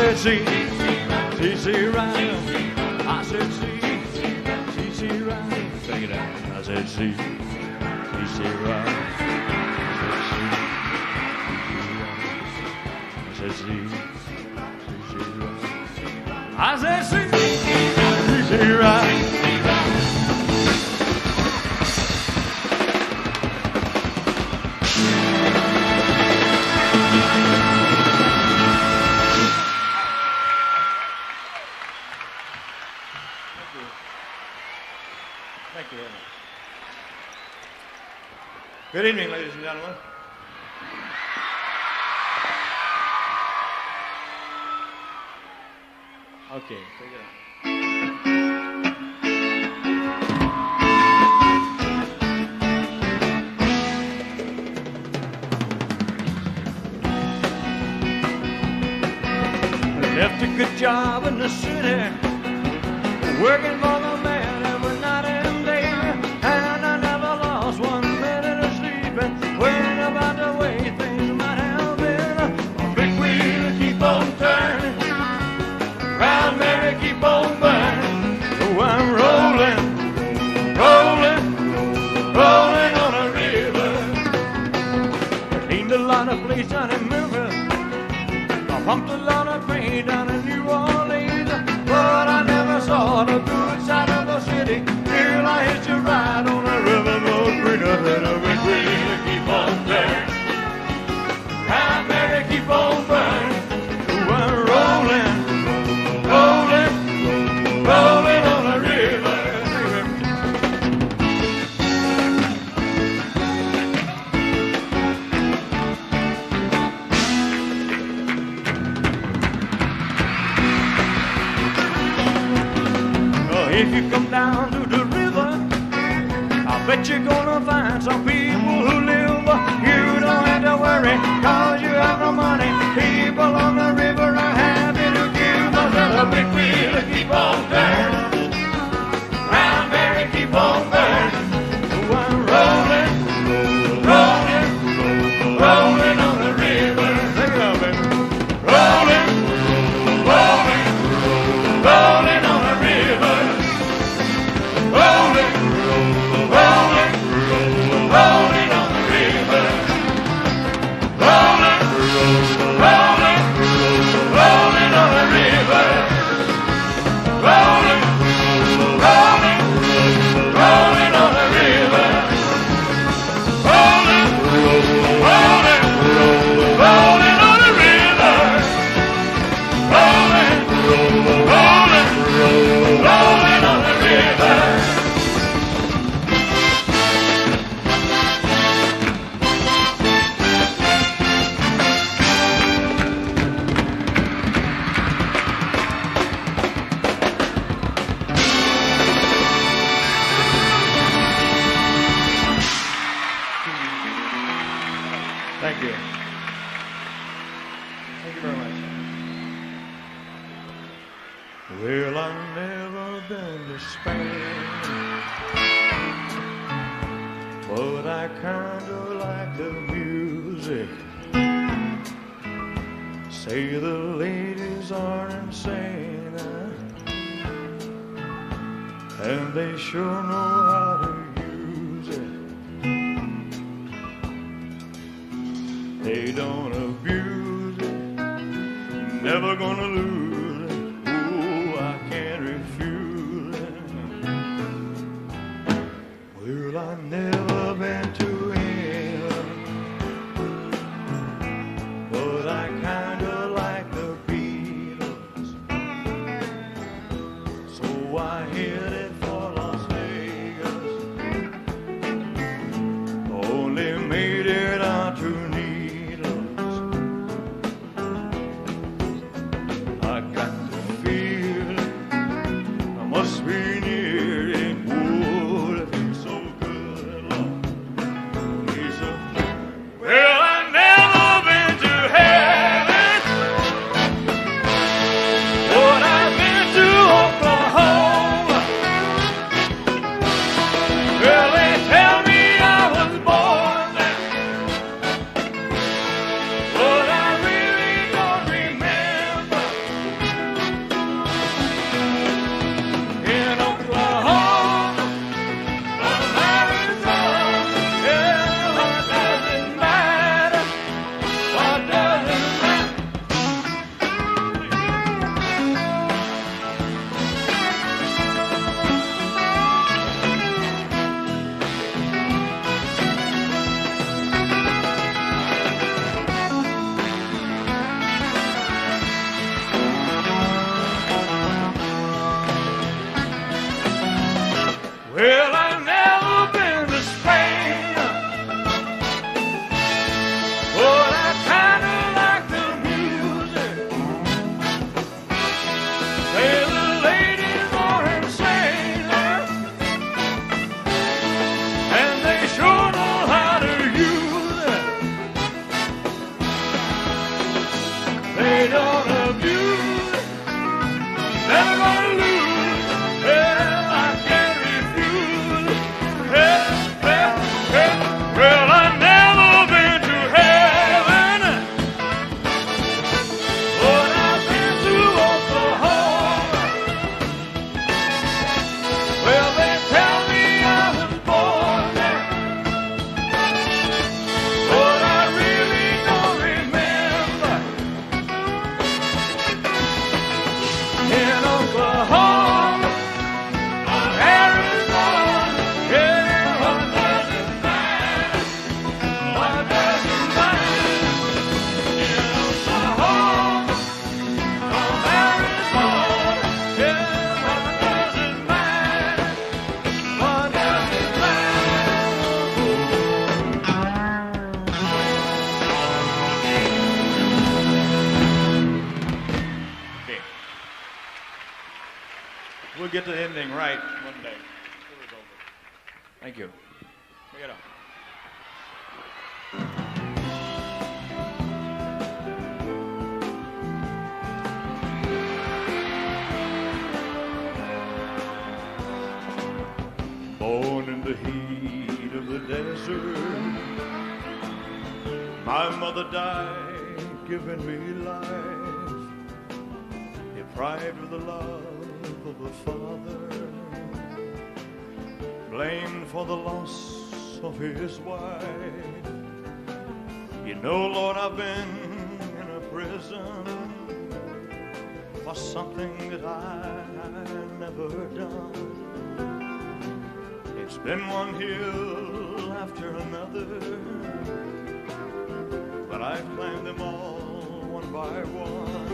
said she, T.C. Ryan. I said she, T.C. Ryan. Sing it out. I said she, T.C. Ryan. I said see, see, Ryan. I said she, T.C. Ryan. evening, ladies and gentlemen. Okay. been. But I kinda like the music. Say the ladies are insane. And they sure know how to use it. They don't abuse it. Never gonna lose. My mother died, giving me life, deprived of the love of a father, blamed for the loss of his wife. You know, Lord, I've been in a prison for something that I never done. It's been one hill after another, by one.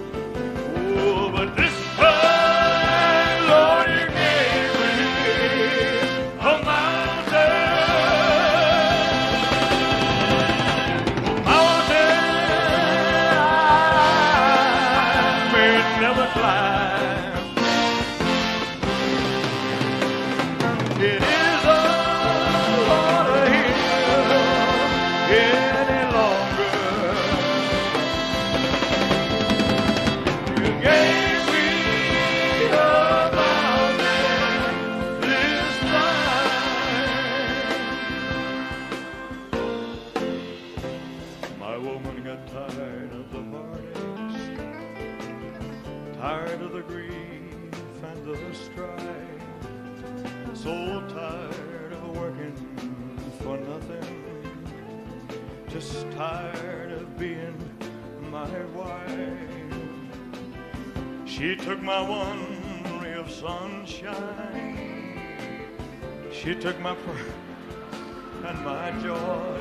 She took my one ray of sunshine. She took my pride and my joy.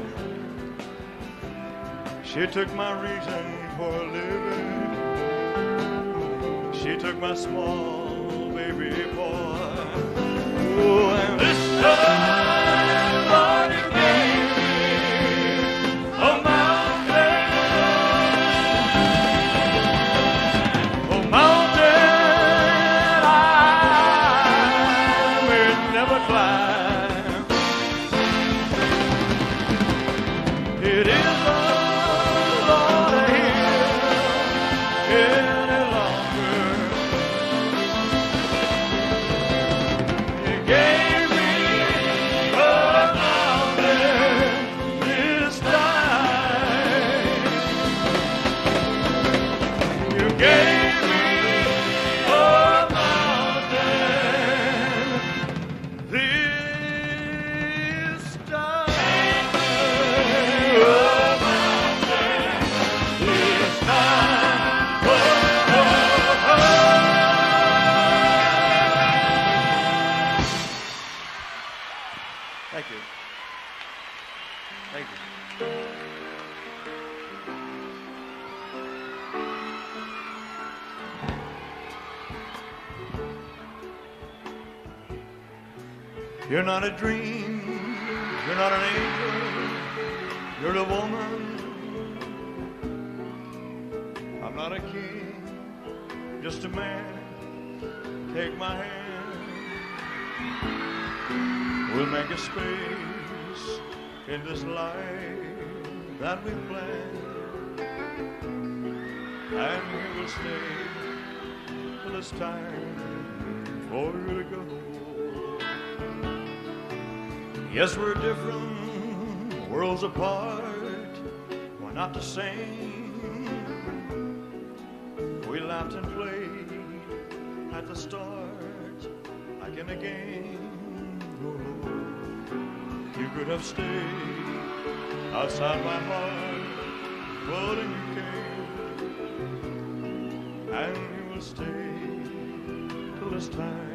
She took my reason for living. She took my small baby boy. A dream. You're not an angel. You're a woman. I'm not a king. Just a man. Take my hand. We'll make a space in this life that we planned. And we will stay till it's time for you to go. Yes, we're different, worlds apart. We're not the same. We laughed and played at the start, like in a game. Oh, you could have stayed outside my heart, but you came, and you will stay till it's time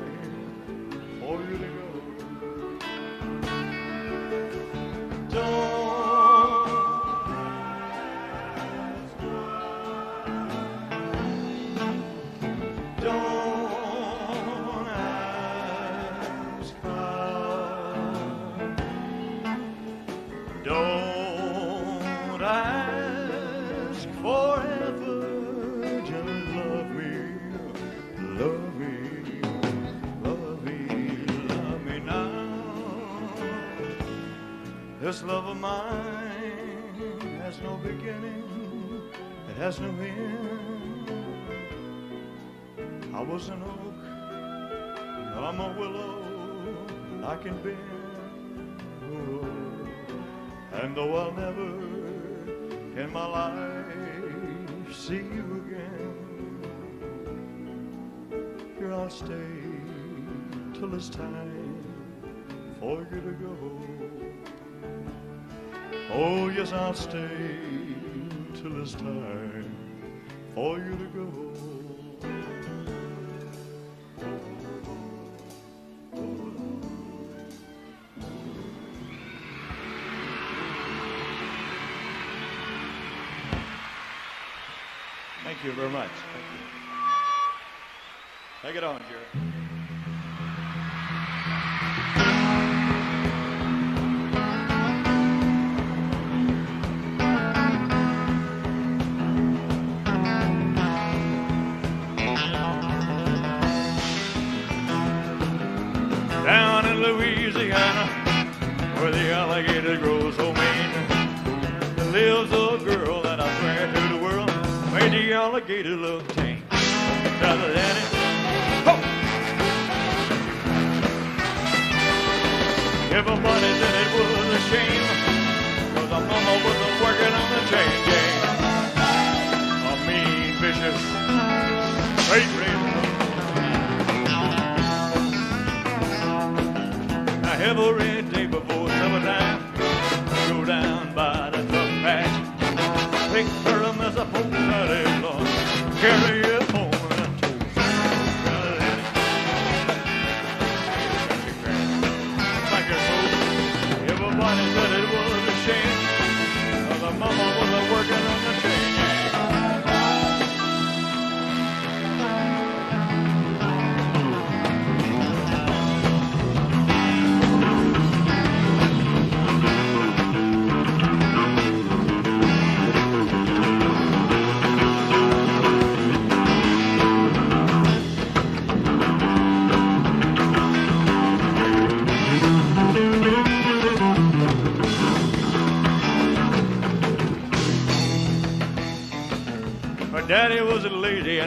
This love of mine has no beginning, it has no end. I was an oak, now I'm a willow, and I can bend. Oh, and though I'll never in my life see you again, here I'll stay till it's time for you to go. Oh, yes, I'll stay till it's time for you to go. Thank you very much. You. Take it on, Jerry.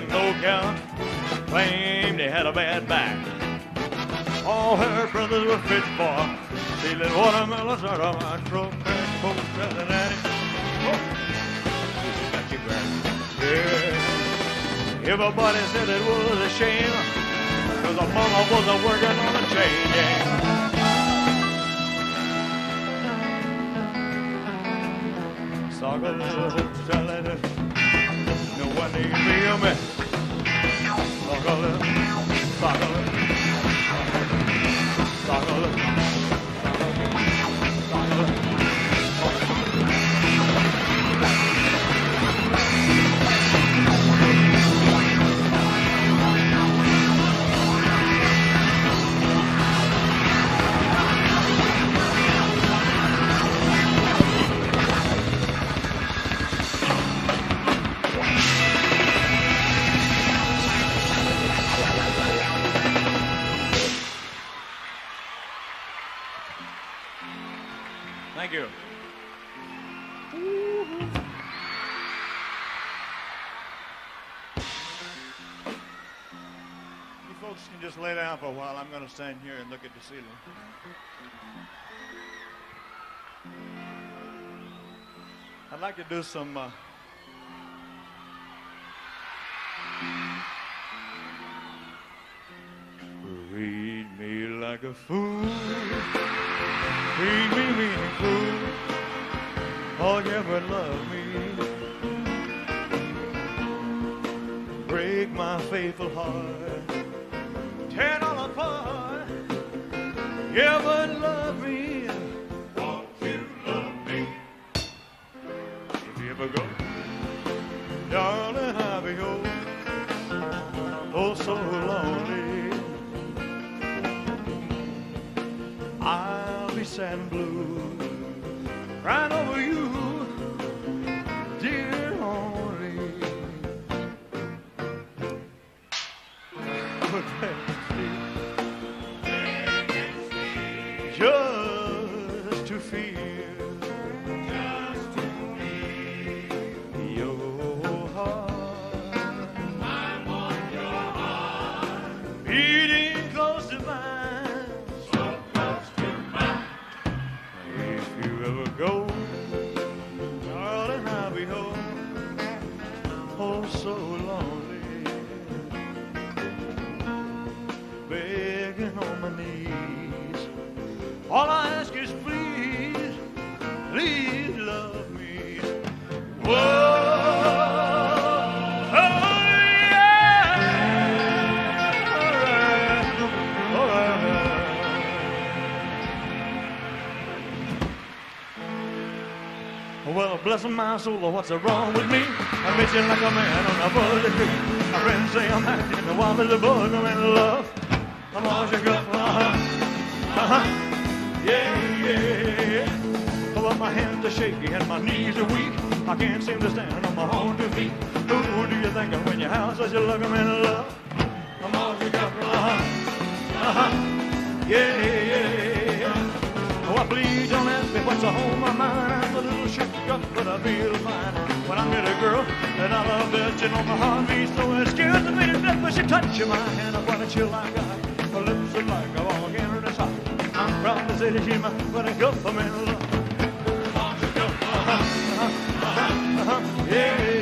A lazy no count, claimed he had a bad back. All her brothers were fit for stealing watermelons out of my truck. Crash, poke, Cincinnati. Oh, got you back. Yeah. Everybody said it was a shame, cause the mama wasn't working on the chain. Yeah. Saga little salad. No one needs me a mess. Saga saga ceiling. I'd like to do some. Uh, Read me like a fool. Treat me meaningful. Oh, you ever love me. Break my faithful heart. Tear all apart. Ever love me. Won't you love me? If you ever go, darling, I'll be oh, oh so lonely. I'll be sad blue, My soul, what's wrong with me? I'm itching like a man on a tree. My friends say I'm acting the wild as a bug. I'm in love. I'm all shook up. Uh-huh. Uh-huh. Yeah, yeah. Well, my hands are shaky and my knees are weak. I can't seem to stand on my own two feet. Who do you think of when you have such a look? I'm in love. I'm all shook up. Uh-huh. Uh-huh. Yeah, yeah. Please don't ask me what's on my mind. I'm a little shook up, but I feel fine. When I meet a girl that I love, that you know my heart beats so it scares me to death. But she touches my hand, I want to chill like I Her lips are like a volcano that's hot. I'm proud to say that she's my wedding girl for me. Uh-huh, uh-huh, uh-huh, yeah.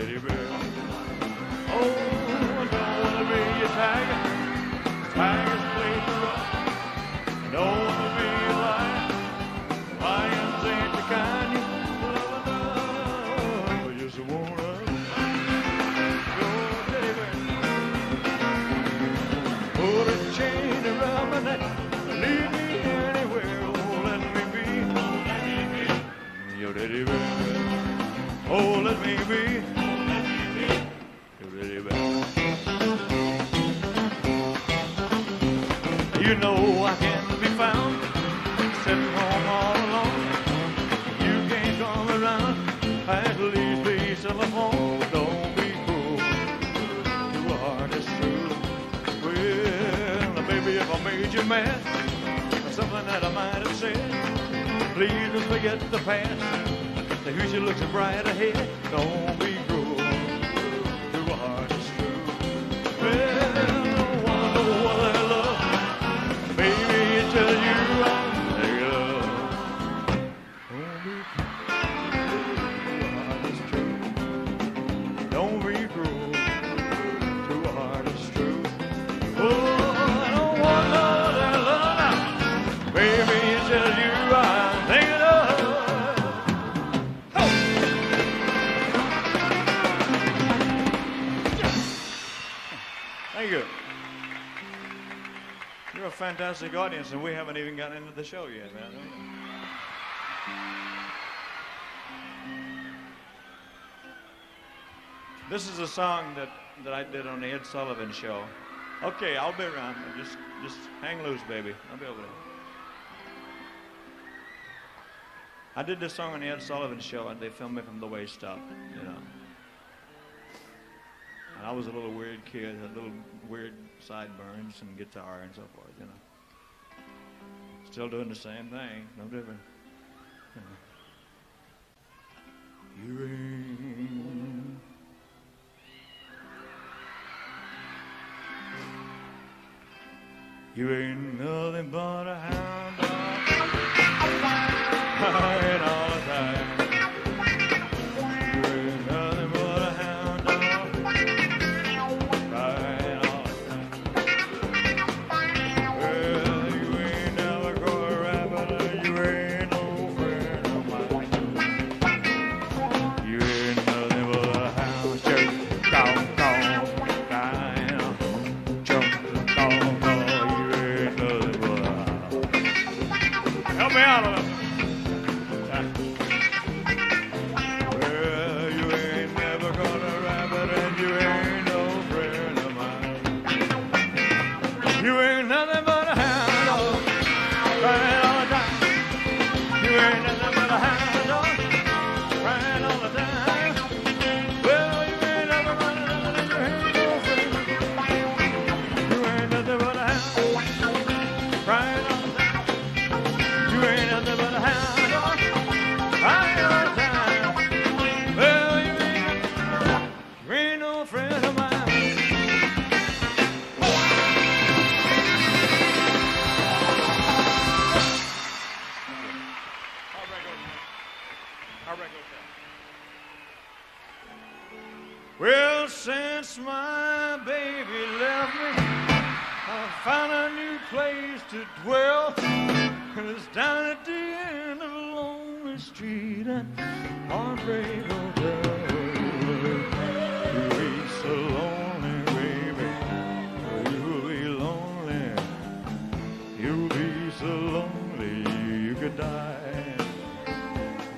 Teddy bear. Oh, I don't want to be your tiger. Tiger's place to run. I don't want to be a lion. Lions ain't the kind you love enough. I just teddy bear. Put a chain around my neck. Lead me anywhere. Oh, let me be your teddy bear. Oh, let me be You know I can't be found sitting home all alone. You can't come around. At least please telephone. Don't be cruel a heart that's true. Well, baby, if I made you mad, something that I might have said, please just forget the past. The future looks bright ahead. Don't be cruel a heart that's true. Well, fantastic audience, and we haven't even gotten into the show yet, man. This is a song that, that I did on the Ed Sullivan show. Okay, I'll be around. Just just hang loose, baby. I'll be over there. I did this song on the Ed Sullivan show, and they filmed me from the waist up, you know. And I was a little weird kid, a little weird sideburns and guitar and so forth, you know. Still doing the same thing, no different. You ain't You ain't nothing but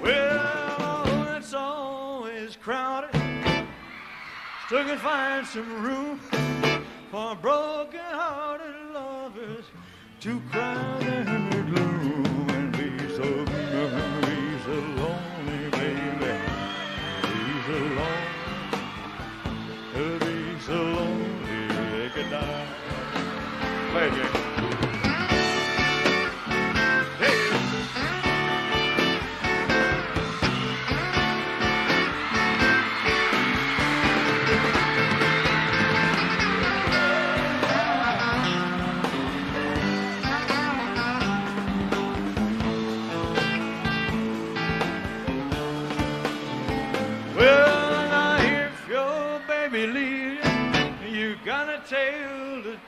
Well, it's always crowded. Still can find some room for broken-hearted lovers to cry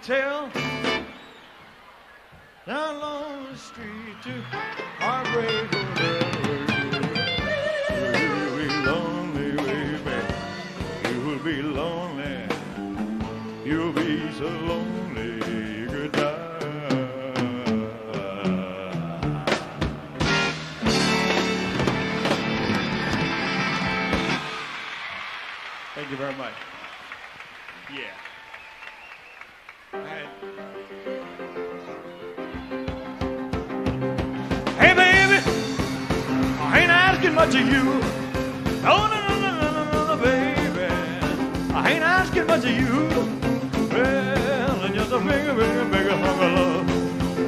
tell. Down the street to Heartbreak Hotel. You'll be lonely, baby. You will be lonely. You'll be so lonely you could die. Thank you very much. Asking you. No, no, no, no, no, no, no, baby. I ain't asking much of you. Well, just a bigger, bigger, bigger hunk of love.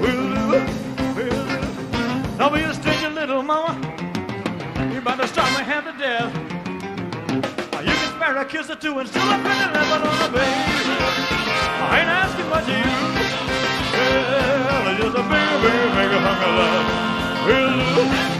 Will do, will do. Don't be a stingy little mama. You're about to start me half to death. You can spare a kiss or two and still have been living on a baby. I ain't asking much of you. Well, just a bigger, bigger, bigger hunk of love. Will do,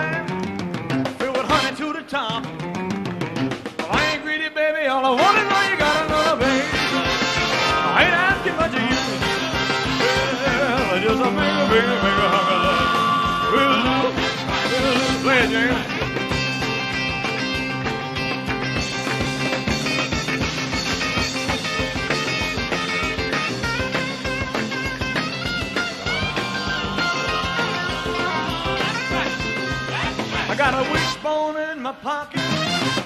I got a wishbone in my pocket,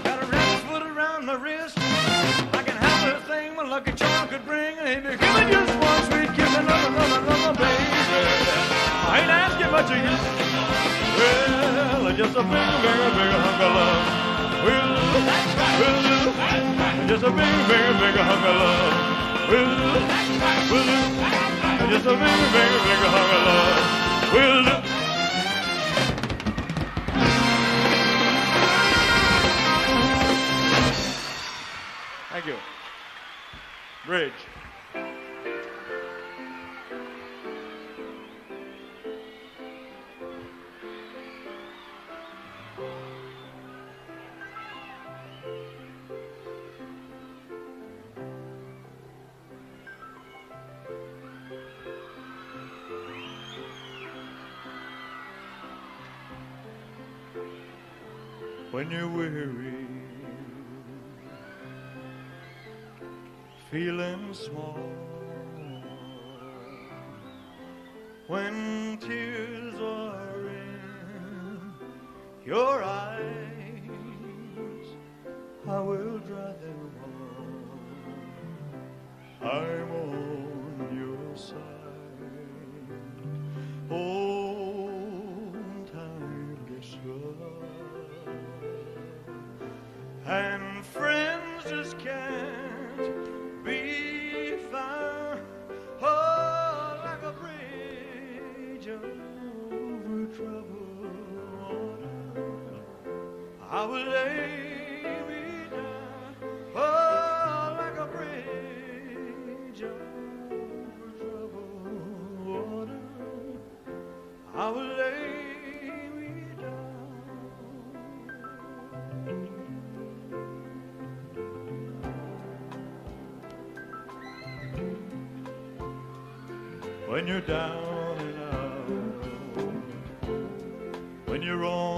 got a red foot around my wrist. I can have everything my lucky charm could bring, and if you give me just one sweet kiss, another, another, another, baby. I ain't asking much of you. Just a bigger, bigger, bigger hunk of love. We'll do, we'll do. Just a bigger, bigger, bigger hunk of love. We'll do, we'll do. Just a bigger, bigger, bigger hunk of love. We'll do. Thank you. Bridge. When you're weary, feeling small, you're down and out, when you're on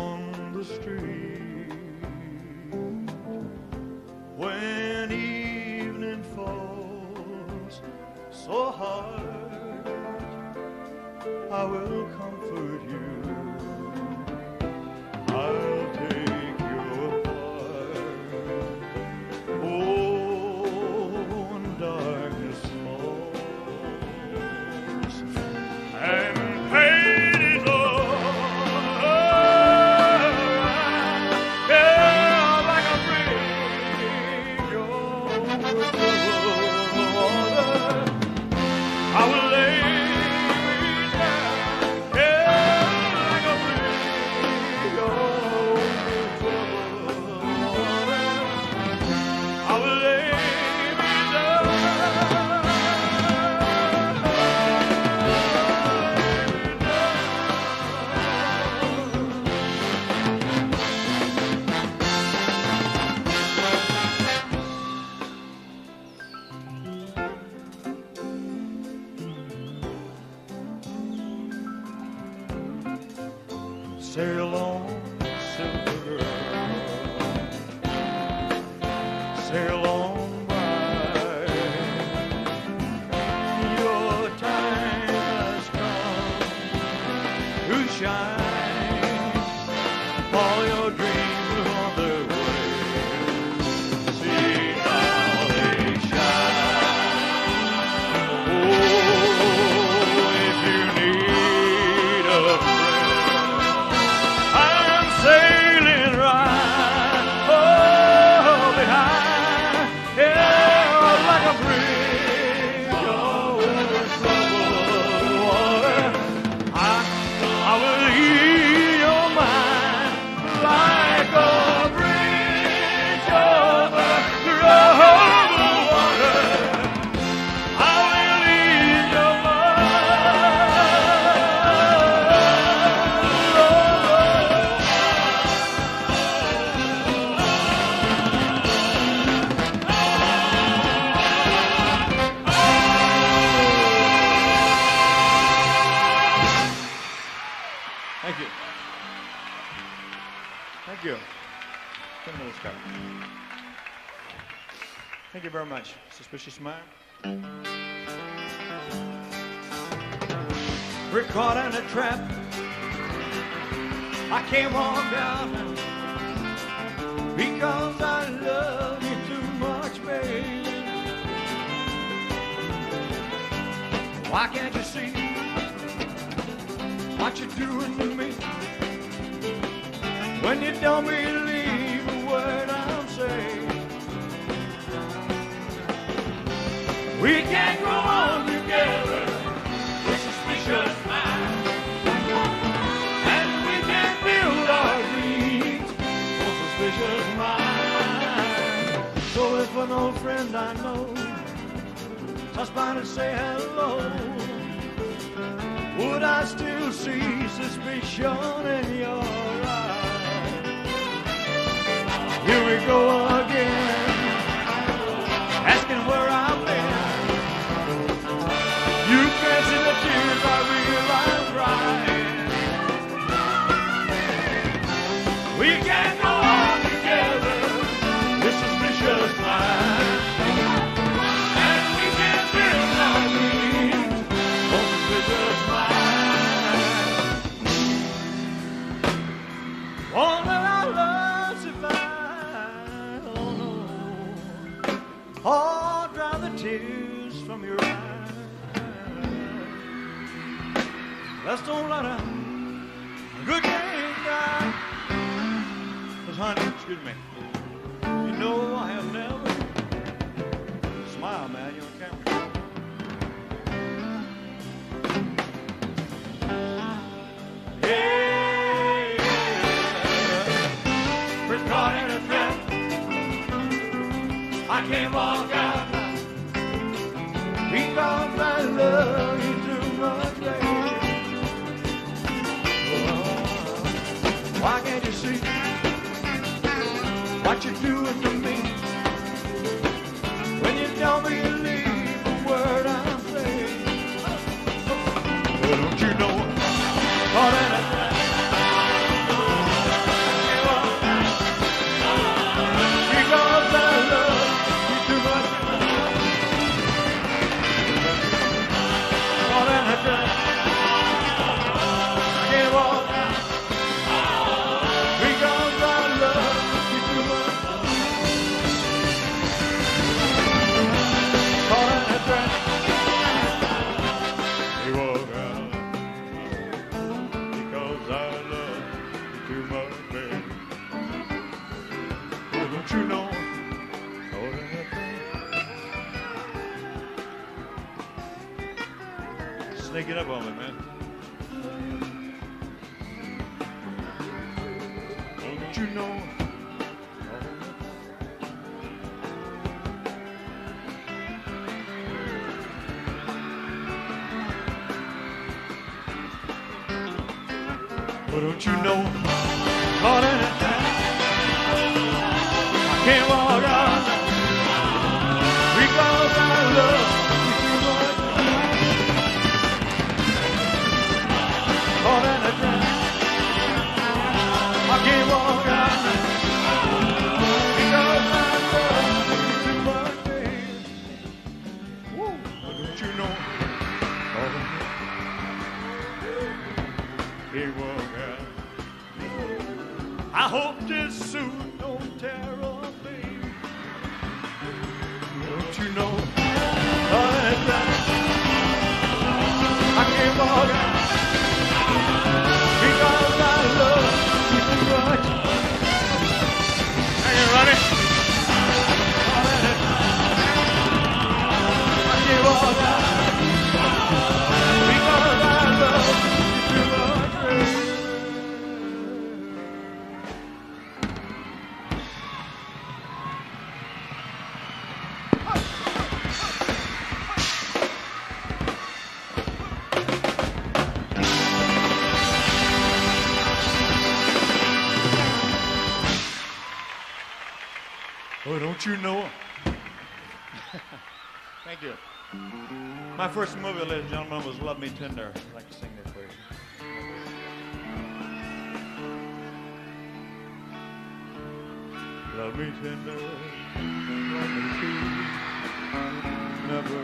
you know? Oh, don't you know? Can. I can't walk out because I love I hope this suit Tender. I'd like to sing that for you. Love me tender, love me true, never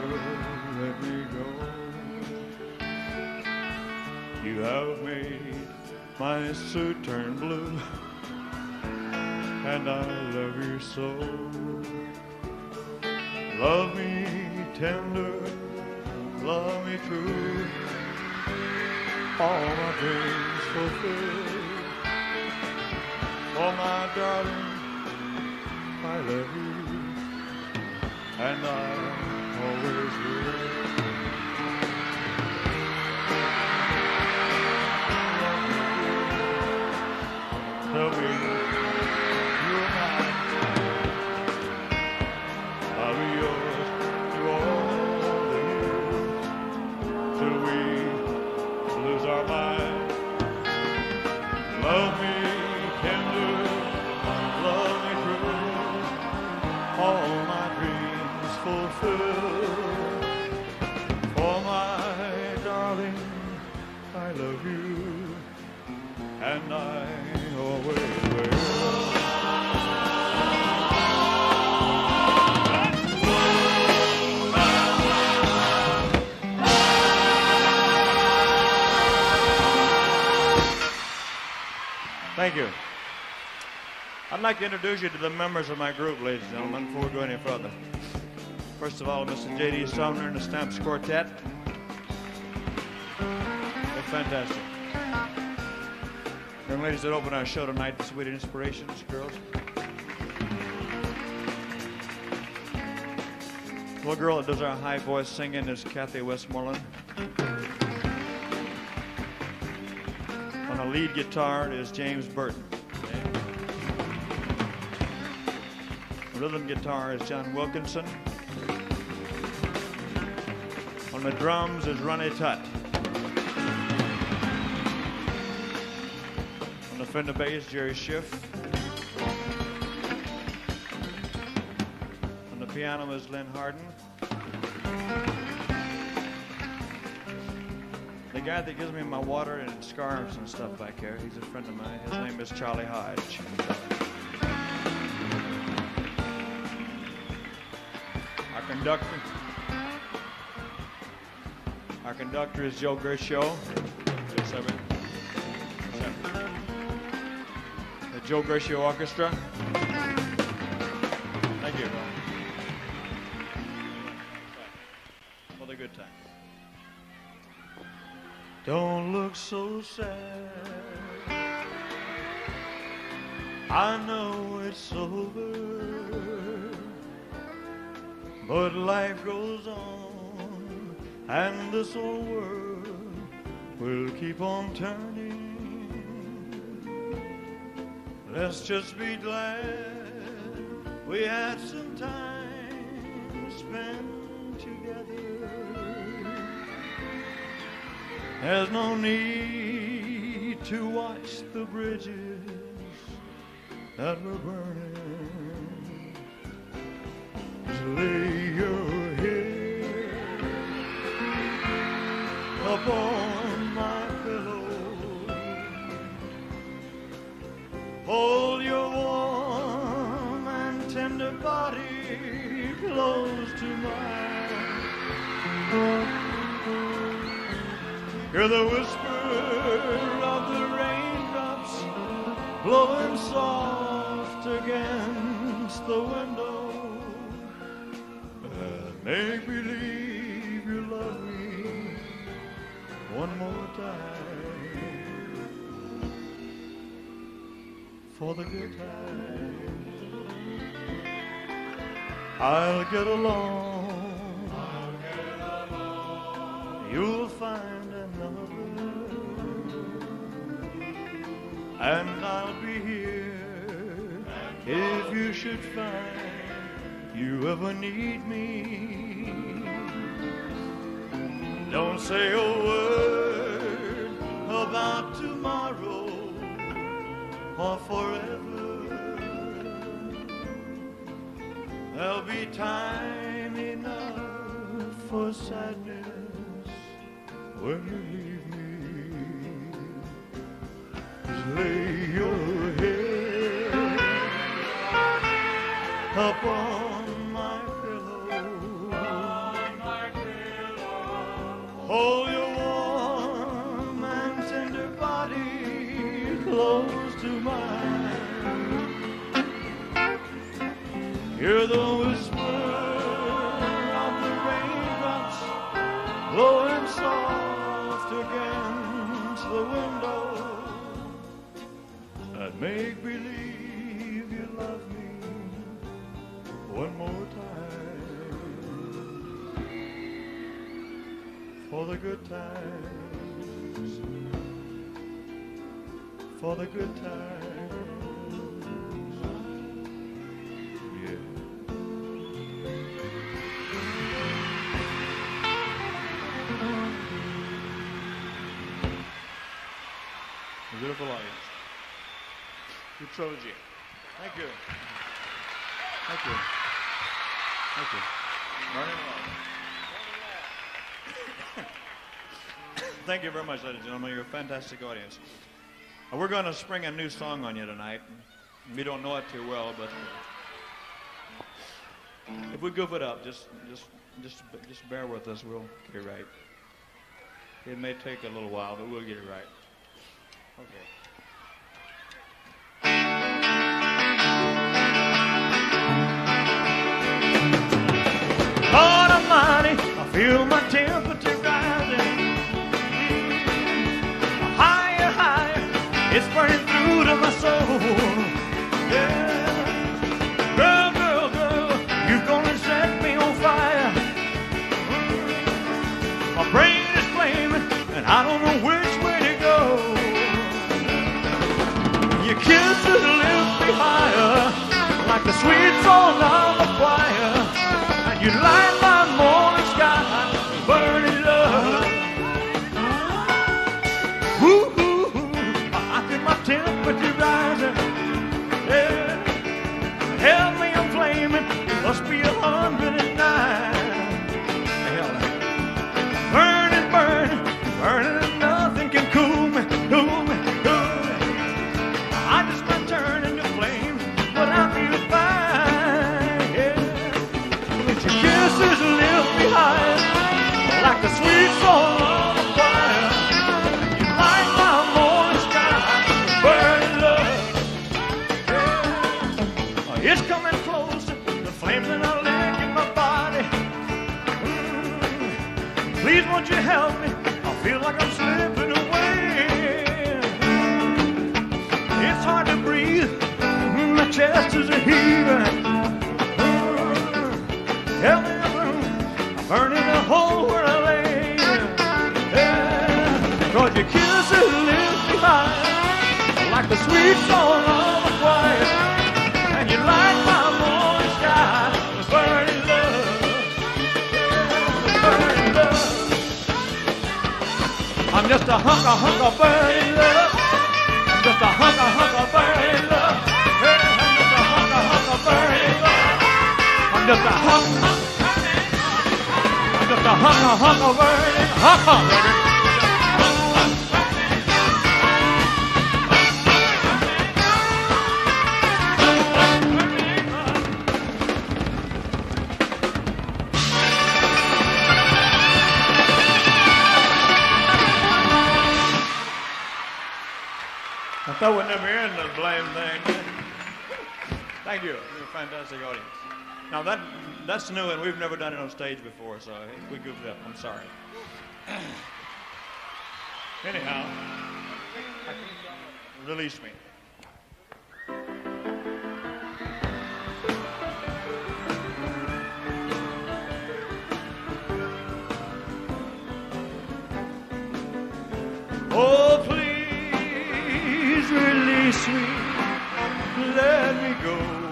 let me go. You have made my suit turn blue and I love you so. Love me tender, love me true, all my dreams fulfilled. Oh, my darling, I love you, and I always will. And I always will. Thank you. I'd like to introduce you to the members of my group, ladies and gentlemen, before we go any further. First of all, Mr. J.D. Sumner and the Stamps Quartet. They're fantastic. Ladies that open our show tonight, the Sweet Inspirations, girls. Little girl that does our high voice singing is Kathy Westmoreland. On the lead guitar is James Burton. rhythm guitar is John Wilkinson. On the drums is Ronnie Tutt. Fender bass, Jerry Scheff. On the piano is Glen Hardin. The guy that gives me my water and scarves and stuff back here, he's a friend of mine. His name is Charlie Hodge. Our conductor, our conductor is Joe Guercio. Joe Guercio Orchestra. Thank you. For the good time. Don't look so sad. I know it's over, but life goes on, and this old world will keep on turning. Let's just be glad we had some time to spend together. There's no need to watch the bridges that were burning. Just lay your Hear the whisper of the raindrops blowing soft against the window. And make believe you love me one more time for the good times. I'll get along. Ever need me. Don't say a word about tomorrow or forever. There'll be time enough for sadness when you leave blowing soft against the window. And make believe you love me one more time for the good times, for the good times. Trilogy. Thank you. Thank you. Thank you. Thank you very much, ladies and gentlemen. You're a fantastic audience. We're going to spring a new song on you tonight. We don't know it too well, but if we goof it up, just just just just bear with us. We'll get it right. It may take a little while, but we'll get it right. Okay. Feel my temperature rising. Higher, higher, it's burning through to my soul. Yeah. Girl, girl, girl, you're gonna set me on fire. Mm. My brain is flaming, and I don't know which way to go. Your kisses lift me higher, like the sweet song of the blame thing. Thank you. You're a fantastic audience. Now that that's new and we've never done it on stage before, so we goofed up. I'm sorry. Anyhow, release me. Me. Let me go.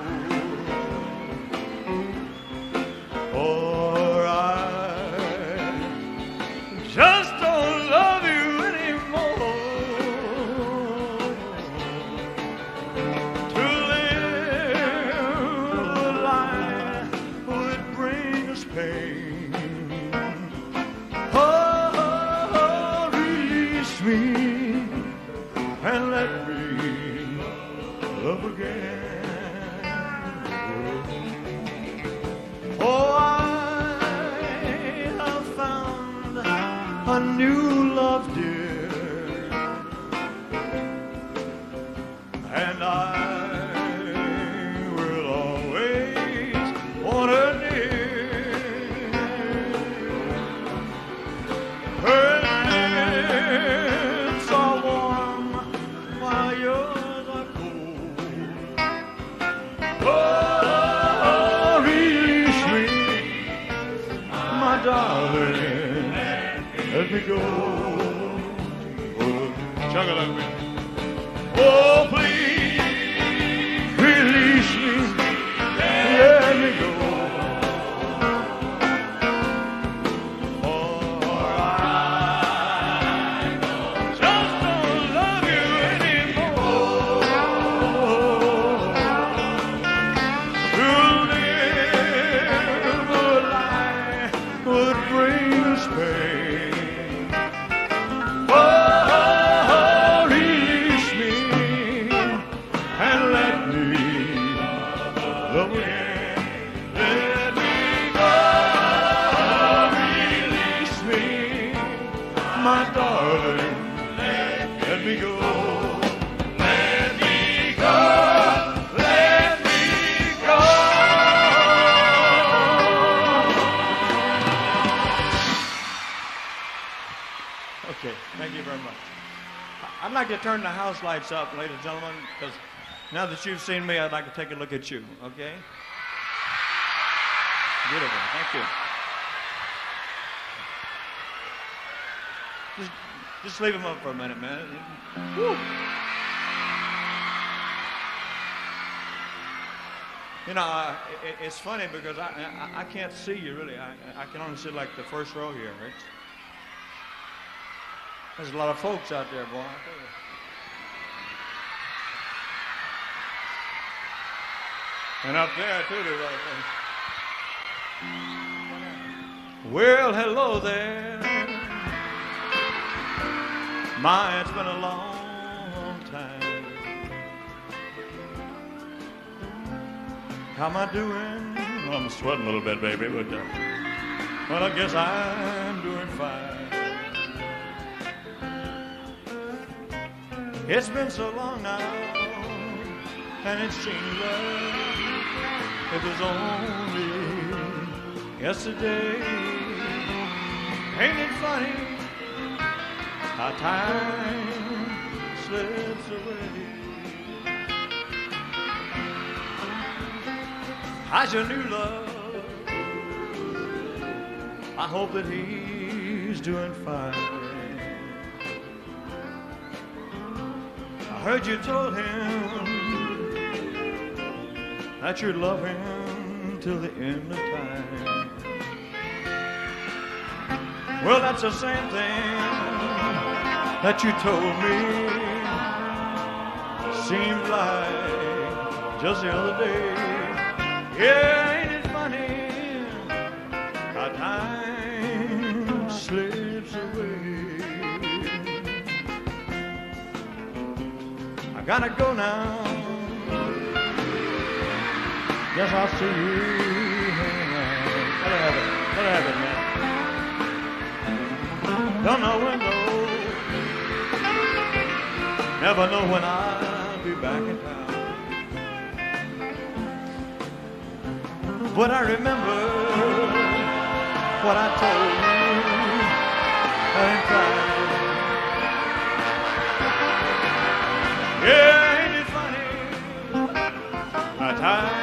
Up, ladies and gentlemen, because now that you've seen me, I'd like to take a look at you, okay? Beautiful, thank you. Just, just leave him up for a minute, man. Woo. You know, uh, it, it's funny because I, I I can't see you really. I I can only see like the first row here. It's, there's a lot of folks out there, boy. And up there too, lot of. Well, hello there. My, it's been a long time. How am I doing? I'm sweating a little bit, baby, but uh, well, I guess I'm doing fine. It's been so long now and it seems like it was only yesterday. Ain't it funny how time slips away? How's your new love? I hope that he's doing fine. I heard you told him that you'd love him till the end of time. Well, that's the same thing that you told me. Seemed like just the other day. Yeah, ain't it funny how time slips away? I gotta go now. Guess I'll see you. Have it. Let her have it, man. Don't know when though. Never know when I'll be back in town. But I remember what I told you and cried. Yeah, ain't it funny how time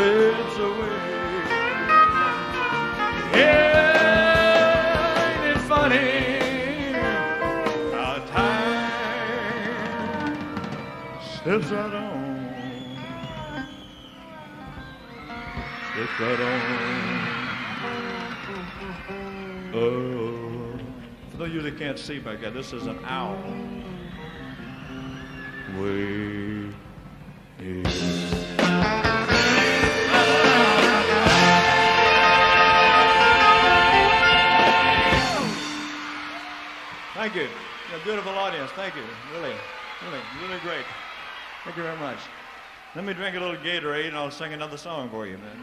slips away? Yeah, ain't it funny how time slips right on? Slips right on. Oh, for those of you that can't see back there, this is an owl. Way here. Thank you. You're a beautiful audience. Thank you. Really, really, really great. Thank you very much. Let me drink a little Gatorade and I'll sing another song for you, man.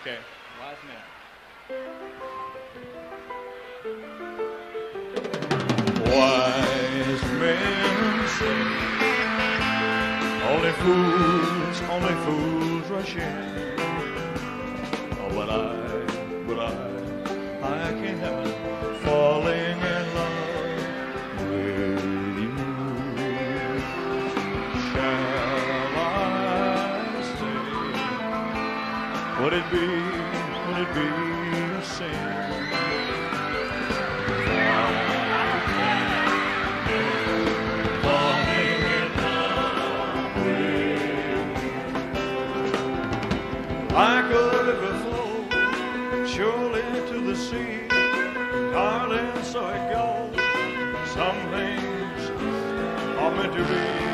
Okay, last minute. Wise men say only fools, only fools rush in. Oh, but I, but I, I can't help falling in love with you. Shall I stay? Would it be, the sea, darling, so it goes. Some things are meant to be.